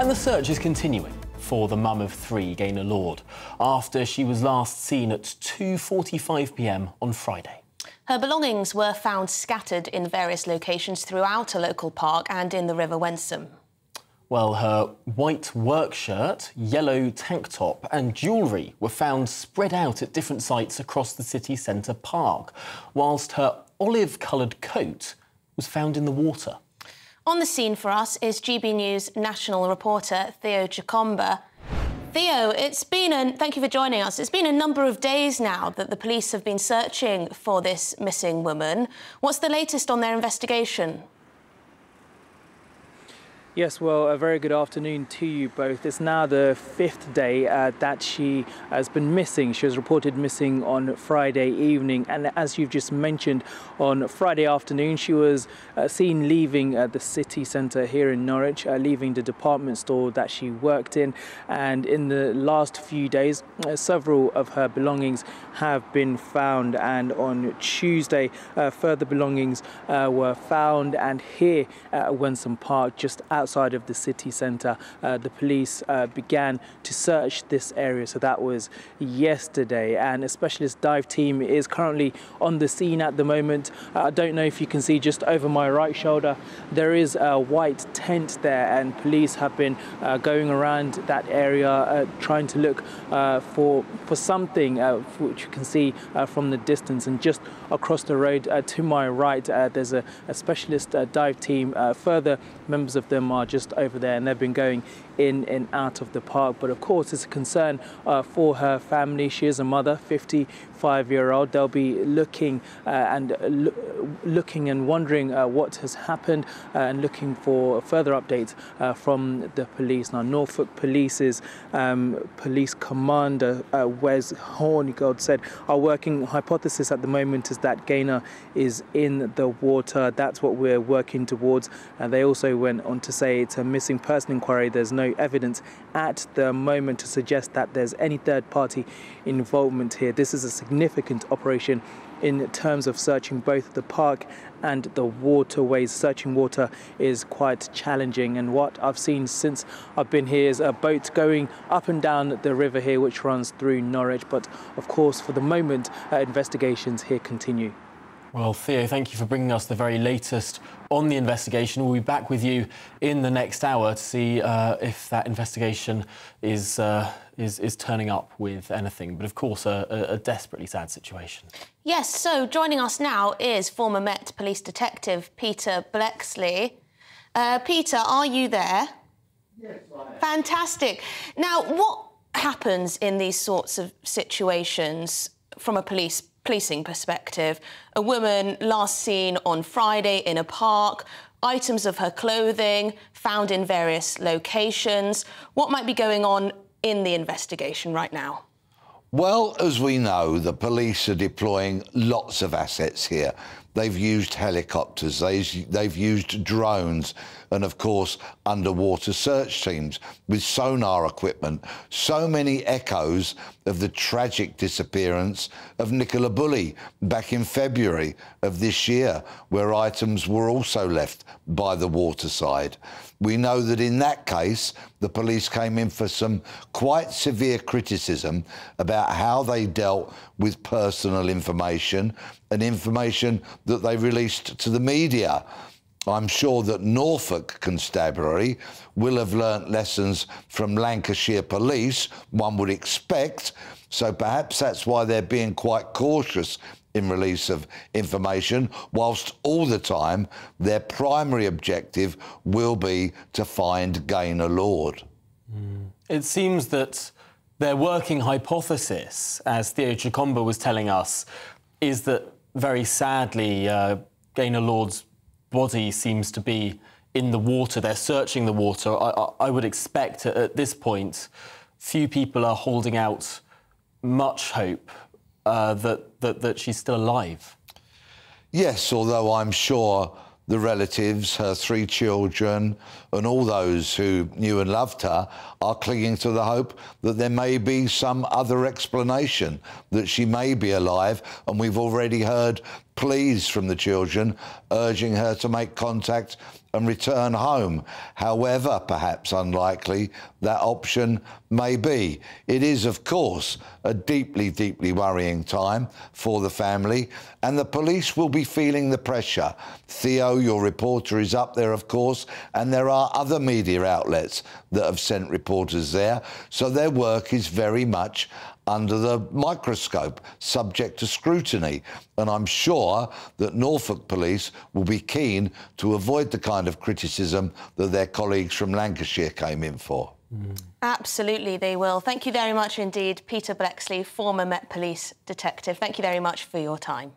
And the search is continuing for the mum of three, Gaynor Lord, after she was last seen at 2:45 p.m. on Friday. Her belongings were found scattered in various locations throughout a local park and in the River Wensum. Well, her white work shirt, yellow tank top, and jewellery were found spread out at different sites across the city centre park, whilst her olive coloured coat was found in the water. On the scene for us is GB News national reporter Theo Chikomba. Theo, it's been a thank you for joining us. It's been a number of days now that the police have been searching for this missing woman. What's the latest on their investigation? Yes, well, a very good afternoon to you both. It's now the fifth day uh, that she has been missing. She was reported missing on Friday evening, and as you've just mentioned, on Friday afternoon, she was uh, seen leaving uh, the city centre here in Norwich, uh, leaving the department store that she worked in. And in the last few days, uh, several of her belongings have been found. And on Tuesday, uh, further belongings were found. And here at Wensum Park, just out outside of the city centre, uh, the police uh, began to search this area. So that was yesterday, and a specialist dive team is currently on the scene at the moment. Uh, I don't know if you can see just over my right shoulder, there is a white tent there, and police have been uh, going around that area uh, trying to look uh, for for something which you can see from the distance. And just across the road to my right, there's a, a specialist dive team. further members of them are just over there and they've been going in and out of the park. But of course, it's a concern uh, for her family. She is a mother, 55 year old. They'll be looking uh, and lo looking and wondering uh, what has happened uh, and looking for further updates uh, from the police. Now, Norfolk Police's um, police commander, uh, Wes Hornigold, said our working hypothesis at the moment is that Gaynor is in the water. That's what we're working towards. And they also went on to say it's a missing person inquiry. There's no evidence at the moment to suggest that there's any third party involvement here. This is a significant operation in terms of searching both the park and the waterways. Searching water is quite challenging, and what I've seen since I've been here is a boat going up and down the river here, which runs through Norwich. But of course, for the moment, uh, investigations here continue. Well, Theo, thank you for bringing us the very latest on the investigation. We'll be back with you in the next hour to see uh, if that investigation is, uh, is, is turning up with anything. But of course, a, a, desperately sad situation. Yes. So joining us now is former Met Police Detective Peter Bleksley. Uh, Peter, are you there? Yes, I am. Fantastic. Now, what happens in these sorts of situations from a police policing perspective. A woman last seen on Friday in a park, items of her clothing found in various locations. What might be going on in the investigation right now? Well, as we know, the police are deploying lots of assets here. They've used helicopters, they've used drones, and of course, underwater search teams with sonar equipment. So many echoes of the tragic disappearance of Nicola Bulley back in February of this year, where items were also left by the waterside. We know that in that case, the police came in for some quite severe criticism about how they dealt with personal information and information that they released to the media. I'm sure that Norfolk Constabulary will have learnt lessons from Lancashire Police, one would expect. So perhaps that's why they're being quite cautious in release of information, whilst all the time their primary objective will be to find Gaynor Lord. Mm. It seems that their working hypothesis, as Theo Chikomba was telling us, is that very sadly, uh, Gaynor Lord's body seems to be in the water. They're searching the water. I, I would expect at this point, few people are holding out much hope uh, that, that, that she's still alive. Yes, although I'm sure the relatives, her three children, and all those who knew and loved her are clinging to the hope that there may be some other explanation, that she may be alive. And we've already heard pleas from the children urging her to make contact and return home, however perhaps unlikely that option may be. It is, of course, a deeply, deeply worrying time for the family, and the police will be feeling the pressure. Theo, your reporter, is up there, of course, and there are other media outlets that have sent reporters there, so their work is very much under the microscope, subject to scrutiny. And I'm sure that Norfolk police will be keen to avoid the kind of criticism that their colleagues from Lancashire came in for. Mm. Absolutely, they will. Thank you very much indeed, Peter Bleksley, former Met Police detective. Thank you very much for your time.